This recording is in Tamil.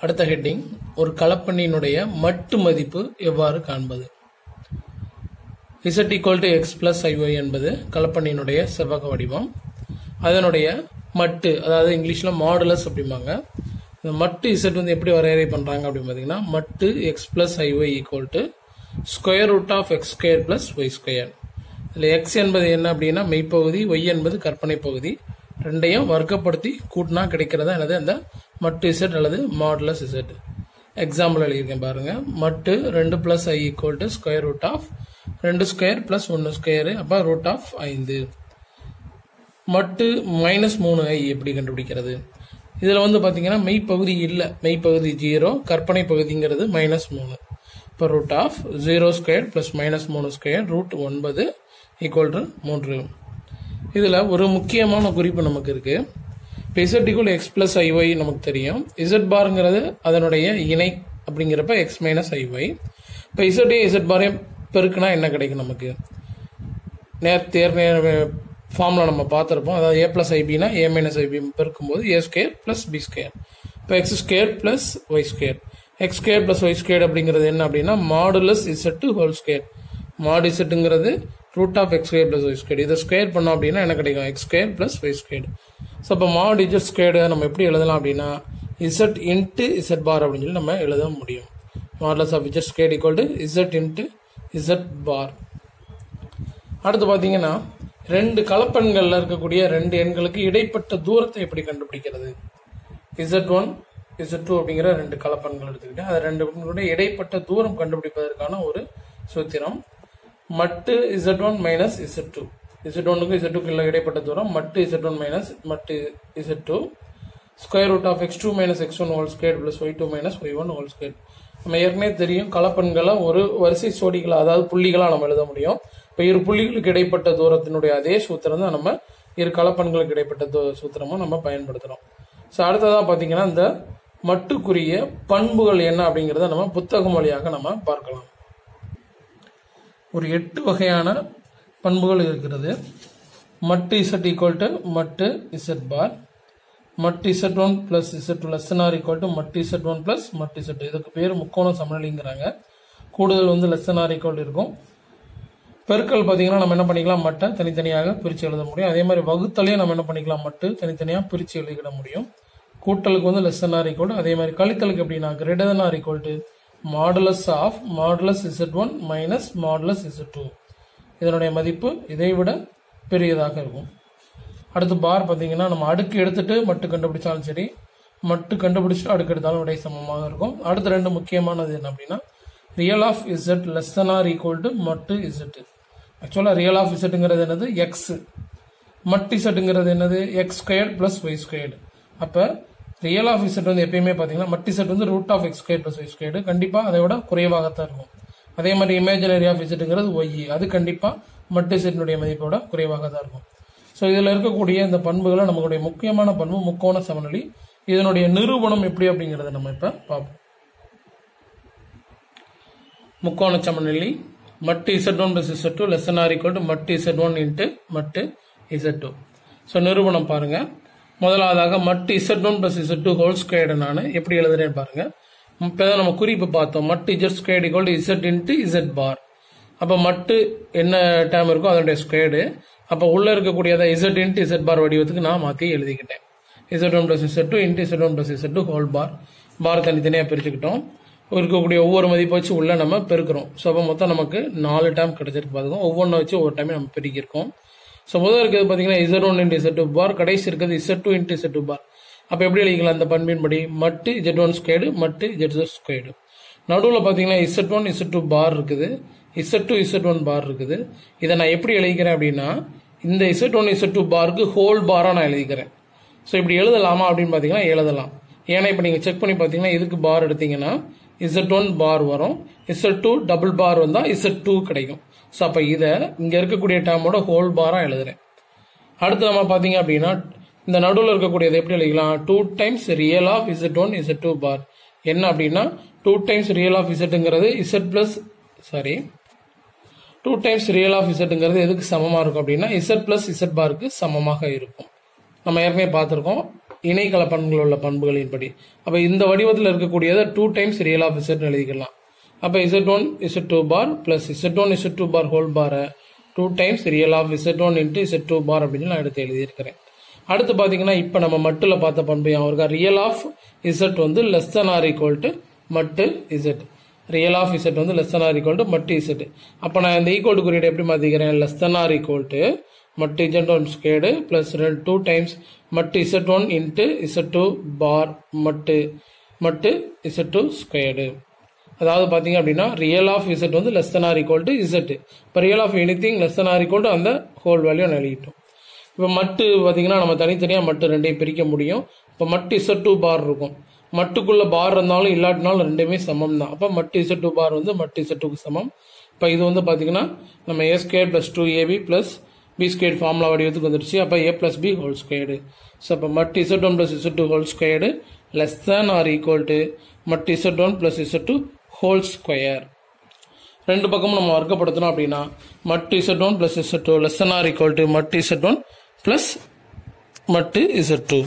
அடுத்த ஹெட்டிங் ஒரு கலப்பெண்ணினுடைய மட்டு மதிப்பு எவ்வாறு காண்பது? Z equal to X plus I Y என்பது கலப்பெண்ணினுடைய செவ்வக வடிவம். அதனுடைய மட்டு அதாவது இங்கிலீஷில் மாடுலஸ் அப்படிம்பாங்க. இந்த மட்டு இசட் வந்து எப்படி வரையறை பண்ணுறாங்க அப்படின்னு பார்த்தீங்கன்னா மட்டு X plus I Y equal to square root of X square plus Y square இதில் எக்ஸ் என்பது என்ன அப்படின்னா மெய்ப்பகுதி ஒய் என்பது கற்பனை பகுதி. ரெண்டையும் வர்க்கப்படுத்தி கூட்டினா கிடைக்கிறதா? என்னது? அந்த மட்டு இசட் அல்லது மாடுலஸ் இசட் எக்ஸாம்பிள் எழுதியிருக்கேன் பாருங்க. மட்டு ரெண்டு plus I equal to square root of ரெண்டு ஸ்கொயர் பிளஸ் ஒன்று ஸ்கொயரு அப்போ ரூட் ஆஃப் ஐந்து. மட்டு மைனஸ் மூணு ஐ எப்படி கண்டுபிடிக்கிறது? இதில் வந்து பார்த்தீங்கன்னா மெய்ப்பகுதி இல்லை. மெய்ப்பகுதி ஜீரோ கற்பனை பகுதிங்கிறது மைனஸ் மூணு. இப்போ root of zero square plus minus மூணு ஸ்கொயர் ரூட் ஒன்பது ஈக்குவல் டு மூன்று. இதில் ஒரு முக்கியமான குறிப்பு நமக்கு இருக்குது இப்போ Z equal X plus I Y நமக்கு தெரியும். இசட் பார்ங்கிறது அதனுடைய இணை அப்படிங்கிறப்ப எக்ஸ் மைனஸ் ஐஒய் இப்போ இசட்டையும் இசட் பாரையும் பெருக்குனா என்ன கிடைக்கும் நமக்கு? நேர் தேர் நேர் ஃபார்மில் நம்ம பார்த்துருப்போம். அதாவது ஏ ப்ளஸ் ஐபினா ஏ மைனஸ் ஐபி பெருக்கும்போது A square plus B square இப்போ X square plus Y square X square plus Y square அப்படிங்கிறது என்ன அப்படின்னா modulus Z whole square mod இசட்டுங்கிறது root of X square plus Y square இதை ஸ்கேர் பண்ணோம் அப்படின்னா என்ன கிடைக்கும்? X square plus Y square so இப்போ மாட் இஜட் ஸ்கொயர்டு நம்ம எப்படி எழுதலாம் அப்படின்னா இசட் இன்ட்டு இசட் பார் அப்படின்னு சொல்லி நம்ம எழுத முடியும். Modulus of Z square equal to Z into Z bar அடுத்து பார்த்தீங்கன்னா ரெண்டு கலப்பெண்களில் இருக்கக்கூடிய ரெண்டு எண்களுக்கு இடைப்பட்ட தூரத்தை எப்படி கண்டுபிடிக்கிறது? இசட் ஒன் இசட் டூ அப்படிங்கிற ரெண்டு கலப்பெண்கள் எடுத்துக்கிட்டு அது ரெண்டு பெண்களுடைய இடைப்பட்ட தூரம் கண்டுபிடிப்பதற்கான ஒரு சூத்திரம். மட்டு Z one minus Z two Z ஒன்னுக்கு இசட் டூக்கு இல்லை இடைப்பட்ட தூரம் மட்டு இசட் ஒன் மைனஸ் மட்டு Z two square root of X two minus X one whole square plus Y two minus Y one whole square நம்ம ஏற்கனவே தெரியும் கலப்பெண்களை ஒரு வரிசை சோடிகளாக அதாவது புள்ளிகளாக நம்ம எழுத முடியும். இப்போ இரு புள்ளிகளுக்கு இடைப்பட்ட தூரத்தினுடைய அதே சூத்திரம் தான் நம்ம இரு கலப்பெண்களுக்கு இடைப்பட்ட சூத்திரமும் நம்ம பயன்படுத்துகிறோம் ஸோ அடுத்ததாக பார்த்தீங்கன்னா இந்த மட்டுக்குரிய பண்புகள் என்ன அப்படிங்கிறத நம்ம புத்தகம் வழியாக நம்ம பார்க்கலாம். ஒரு எட்டு வகையான பண்புகள் இருக்கிறது. மட்டு இசட் ஈக்குவல் டு மட்டு இசட் பார் மட்டு Z one plus Z two less or equal to மட்டு இசட் ஒன் பிளஸ் மட்டு இசட் இதுக்கு பேர் முக்கோண சமநிலைங்கிறாங்க. கூடுதல் வந்து லெஸ் ஆர் ஈக்குவல் இருக்கும். பெருக்கல் பார்த்தீங்கன்னா நம்ம என்ன பண்ணிக்கலாம்? மட்டை தனித்தனியாக பிரித்து எழுத முடியும். அதே மாதிரி வகுத்தலையும் நம்ம என்ன பண்ணிக்கலாம்? மட்டு தனித்தனியாக பிரித்து எழுதிக்கிட முடியும். கூட்டலுக்கு வந்து லெஸ் ஆர் ஈக்குவல் அதே மாதிரி கழித்தலுக்கு எப்படின்னா greater than or equal to modulus of modulus Z one minus modulus Z two இதனுடைய மதிப்பு இதை விட பெரியதாக இருக்கும். அடுத்து பார் பார்த்தீங்கன்னா நம்ம அடுக்கு எடுத்துட்டு மட்டு கண்டுபிடிச்சாலும் சரி மட்டு கண்டுபிடிச்சிட்டு அடுக்கு எடுத்தாலும் விடை சமமாக இருக்கும். அடுத்த ரெண்டு முக்கியமானது என்ன அப்படின்னா real of Z less than or equal to மட்டு இசட்டு ஆக்சுவலாக ரியல் ஆஃப் இசட்டுங்கிறது என்னது? எக்ஸ் மட்டு இசட்டுங்கிறது என்னது? X squared plus Y squared அப்போ ரியல் ஆஃப் இசட் வந்து எப்பயுமே பார்த்தீங்கன்னா மட்டு இசட் வந்து root of X square plus Y squared கண்டிப்பாக அதை விட குறைவாகத்தான் இருக்கும். அதே மாதிரி இமேஜினரி ஆஃப் இசட்டுங்கிறது ஒய் அது கண்டிப்பாக மட்டு இசட்டினுடைய மதிப்போட குறைவாக தான் இருக்கும். ஸோ இதில் இருக்கக்கூடிய இந்த பண்புகளை நம்மளுடைய முக்கியமான பண்பு முக்கோண சமநிலை இதனுடைய நிரூபணம் எப்படி அப்படிங்கிறத நம்ம இப்போ பார்ப்போம். முக்கோண சமநிலை மட்டு Z one plus Z two less than or equal to மட்டு இசட் ஒன் இன்ட்டு மட்டு இசட் டூ ஸோ நிரூபணம் பாருங்க. முதலாவதாக மட்டு Z one plus Z two whole squared நான் எப்படி எழுதுறேன்னு பாருங்கள் இப்போ நம்ம குறிப்பு பார்த்தோம். மட்டு Z squared equal to Z into Z bar அப்போ மட்டு என்ன டேம் இருக்கோ அதனுடைய ஸ்கொயர்டு அப்போ உள்ளே இருக்கக்கூடிய அதை இசட் இன்ட்டு இசட் பார் வடிவத்துக்கு நான் மாற்றி எழுதிக்கிட்டேன். Z one plus Z two into Z one plus Z two whole bar bar தனித்தனியாக பிரிச்சுக்கிட்டோம். இருக்கக்கூடிய ஒவ்வொரு மதிப்பை வச்சு உள்ளே நம்ம பெருக்கிறோம். ஸோ அப்போ மொத்தம் நமக்கு நாலு டைம் கிடைச்சிருக்கு பார்த்துக்கோம் ஒவ்வொன்றை வச்சு ஒவ்வொரு டைமே நம்ம பிரிக்கிருக்கோம். ஸோ முதல் இருக்கிறது பார்த்தீங்கன்னா Z one into Z two bar கடைசி இருக்கிறது Z two into Z two bar அப்போ எப்படி எழுதிக்கலாம்? அந்த பண்பின்படி மட்டு இஜெட் ஒன் ஸ்கொயர்டு மட்டு இஜெட் ஸ்கொயர்டு நடுவில் பார்த்தீங்கன்னா Z one Z two bar இருக்குது. Z two Z one bar இருக்குது. இதை நான் எப்படி எழுதிக்கிறேன் அப்படின்னா இந்த இசட் ஒன் இசட் டூ பாருக்கு ஹோல் பாராக நான் எழுதிக்கிறேன். ஸோ இப்படி எழுதலாமா அப்படின்னு பார்த்தீங்கன்னா எழுதலாம். ஏன்னா இப்போ நீங்கள் செக் பண்ணி பார்த்தீங்கன்னா இதுக்கு பார் எடுத்தீங்கன்னா இசட் ஒன் பார் வரும். இசட் டூ டபுள் பார் வந்தால் இசட் டூ கிடைக்கும். ஸோ அப்போ இதை இங்கே இருக்கக்கூடிய டேமோட ஹோல் பாராக எழுதுறேன். அடுத்து நம்ம பார்த்தீங்க அப்படின்னா இந்த நடுவில் இருக்கக்கூடியதை எப்படி எழுதிக்கலாம்? Two times real of Z one Z two bar என்ன அப்படின்னா two times real of இசட்டுங்கிறது Z plus sorry two times real of இசட்டுங்கிறது எதுக்கு சமமாக இருக்கும் அப்படின்னா இசட் பிளஸ் இசட் பாருக்கு சமமாக இருக்கும். நம்ம ஏற்கனவே பார்த்துருக்கோம் இணைக்கல பண்புகள் உள்ள பண்புகளின்படி. அப்போ இந்த வடிவத்தில் இருக்கக்கூடியதை two times real of Z எழுதிக்கலாம். அப்போ Z one Z two bar plus Z one Z two bar whole பாரை two times real of Z one into Z two bar அப்படின்னு நான் எடுத்து எழுதியிருக்கிறேன். அடுத்து பார்த்தீங்கன்னா இப்போ நம்ம மட்டில் பார்த்த பண்பு அவருக்கா ரியல் ஆஃப் இசட் வந்து less than or equal to மட்டு இசட் ரியல் ஆஃப் இசட் வந்து less than or equal to மட்டு இசட் அப்போ நான் இந்த ஈக்குவல் டு குறியீடு எப்படி மாற்றிக்கிறேன் less than or equal to மட்டு இசட் ஒன் ஸ்கேடு ப்ளஸ் ரெண்டு டூ டைம்ஸ் மட்டு Z one into Z two bar மட்டு மட்டு இசட் டூ ஸ்கொயர்டு அதாவது பார்த்தீங்க அப்படின்னா ரியல் ஆஃப் இசட் வந்து less than or equal to Z இப்போ real of anything less than or equal to அந்த ஹோல் வேல்யூ எழுதிட்டோம். இப்போ மட்டு பார்த்தீங்கன்னா நம்ம தனித்தனியாக மட்டு ரெண்டையும் பிரிக்க முடியும். இப்போ மட்டு இசட் டூ பார் இருக்கும். மட்டுக்குள்ளே பார் இருந்தாலும் இல்லாட்டினாலும் ரெண்டுமே சமம் தான் அப்போ மட்டு இசட் டூ பார் வந்து மட்டு இசட் டூக்கு சமம். இப்போ இது வந்து பார்த்தீங்கன்னா நம்ம A square plus two A B plus B square formula வடிவத்துக்கு வந்துருச்சு. அப்போ A plus B whole squared so அப்போ மட்டு Z one plus Z two whole squared less than or equal to மட்டு Z one plus Z two whole square ரெண்டு பக்கமும் நம்ம வர்க்கப்படுத்தணும் அப்படின்னா மட்டு Z one plus Z two less or equal to மட்டு இசட் ஒன் பிளஸ் மட்டு இசட் டூ